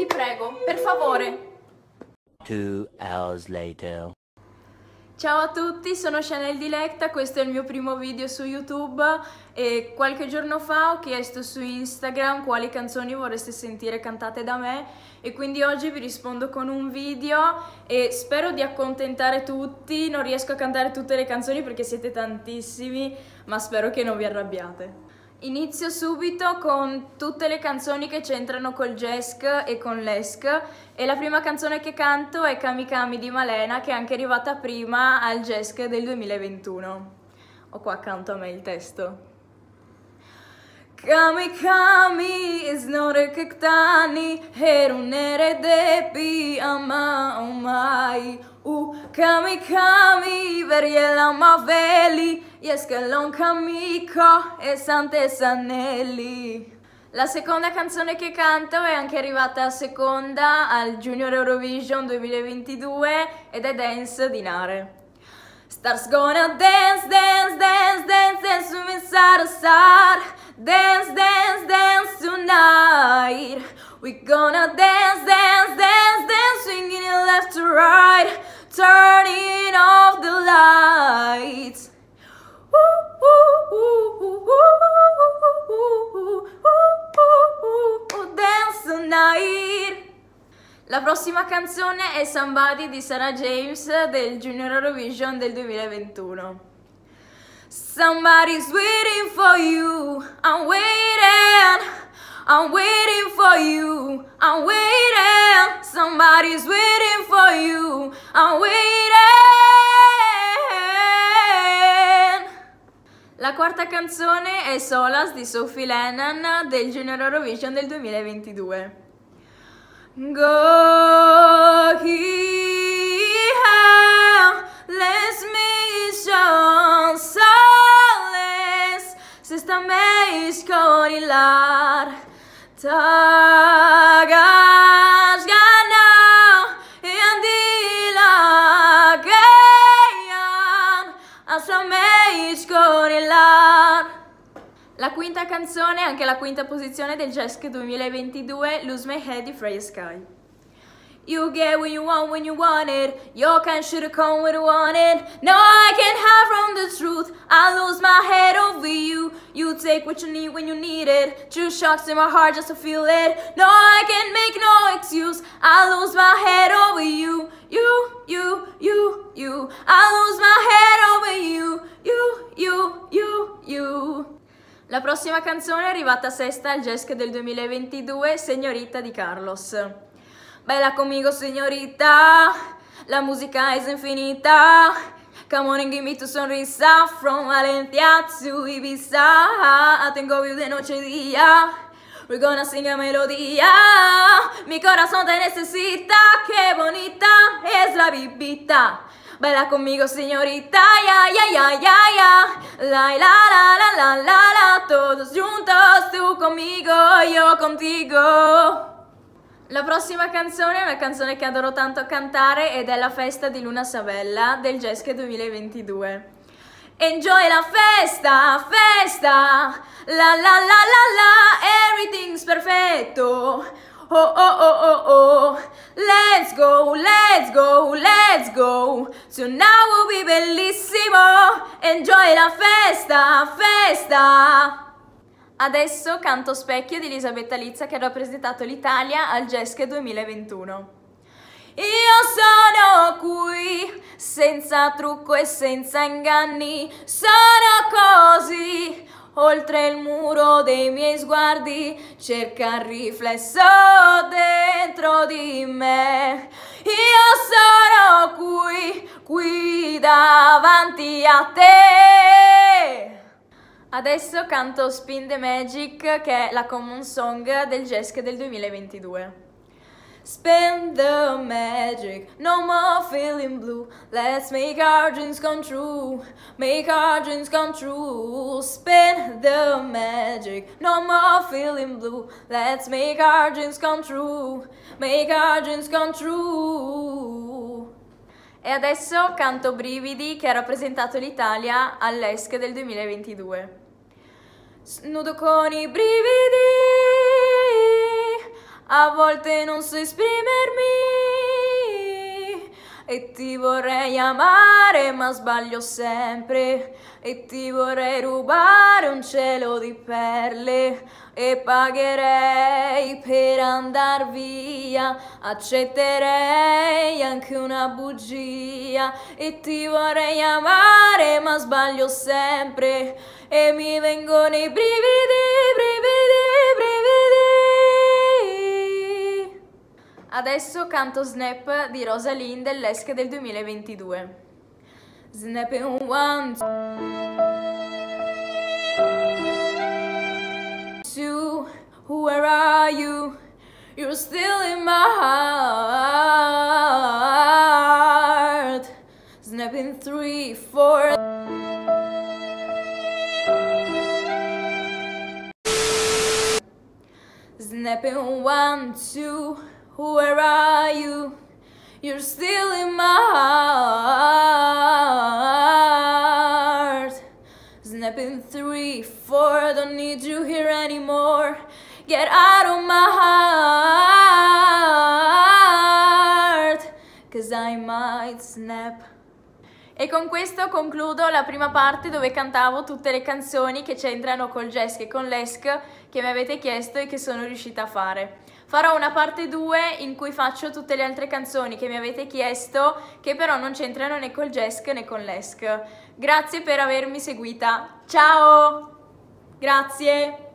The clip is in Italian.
Ti prego, per favore. Two hours later. Ciao a tutti, sono Chanel Dilecta, questo è il mio primo video su YouTube e qualche giorno fa ho chiesto su Instagram quali canzoni vorreste sentire cantate da me e quindi oggi vi rispondo con un video e spero di accontentare tutti, non riesco a cantare tutte le canzoni perché siete tantissimi, ma spero che non vi arrabbiate. Inizio subito con tutte le canzoni che c'entrano col Jesk e con l'Esk e la prima canzone che canto è Kami Kami di Malena che è anche arrivata prima al Jesk del 2021. Ho qua accanto a me il testo. Kami Kami iznorekektani herunere depi ama umai u Kami Kami veriela maveli Jeskelon Kamiko e Sante Sanelli la seconda canzone che canto è anche arrivata seconda al Junior Eurovision 2022 ed è Dance di Nare. Stars gonna dance, dance, dance, dance, dance to me to side. Dance, dance, dance tonight. We gonna dance, La prossima canzone è Somebody di Sarah James del Junior Eurovision del 2021. Somebody's waiting for you, I'm waiting, I'm waiting for you, I'm waiting. Somebody's waiting for you, I'm waiting. La quarta canzone è Solas di Sophie Lennon del Junior Eurovision del 2022. Go here, let's mission solace, se sta me scorilar, La quinta canzone anche la quinta posizione del Jesk 2022, Lose My Head di Freya Sky. You get what you want when you want it. Your kind should've come when you wanted. No, I can't hide from the truth. I lose my head over you. You take what you need when you need it. True shocks in my heart just to feel it. No, I can't make no excuse. I lose my head over you. You, you, you, you. I lose my head over you. You, you, you, you. La prossima canzone è arrivata sesta al Jesk del 2022, Signorita di Carlos. Bella conmigo, signorita, la musica è infinita. Come on and give me tu sonrisa, from Valencia to Ibiza. Tengo you de noche y día. We're gonna sing a melodía. Mi corazón te necesita, qué bonita es la bibita. Baila conmigo, señorita, ya, ya, ya, ya, ya. La, la, la, la, la, la, la. Todos juntos, tú conmigo, io contigo. La prossima canzone è una canzone che adoro tanto cantare ed è La festa di Luna Sabella del Jesk 2022. Enjoy la festa, festa, la la la la la, everything's perfetto. Oh oh oh oh oh, let's go, let's go, let's go. Tonight will be bellissimo. Enjoy la festa, festa. Adesso canto Specchio di Elisabetta Lizza che ha rappresentato l'Italia al Jesk 2021. Io sono qui, senza trucco e senza inganni, sono così, oltre il muro dei miei sguardi, cerca il riflesso dentro di me. Io sono qui, qui davanti a te. Adesso canto Spin the Magic, che è la common song del Jesk del 2022. Spin the magic, no more feeling blue. Let's make our dreams come true. Make our dreams come true. Spin the magic, no more feeling blue. Let's make our dreams come true. Make our dreams come true. E adesso canto Brividi che ha rappresentato l'Italia all'ESC del 2022. Snudo con i brividi a volte non so esprimermi e ti vorrei amare ma sbaglio sempre. E ti vorrei rubare un cielo di perle e pagherei per andar via. Accetterei anche una bugia e ti vorrei amare ma sbaglio sempre. E mi vengono i brividi brividi Adesso canto Snap di Rosalind dell'Esk del 2022. Snap in one, two, where are you? You're still in my heart. Snap in three, four. Snap in one, two. Where are you? You're still in my heart. Snapping three, four, don't need you here anymore. Get out of my heart, cause I might snap. E con questo concludo la prima parte dove cantavo tutte le canzoni che c'entrano col jazz e con l'ESC che mi avete chiesto e che sono riuscita a fare. Farò una parte 2 in cui faccio tutte le altre canzoni che mi avete chiesto che però non c'entrano né col jazz né con l'ESC. Grazie per avermi seguita. Ciao! Grazie!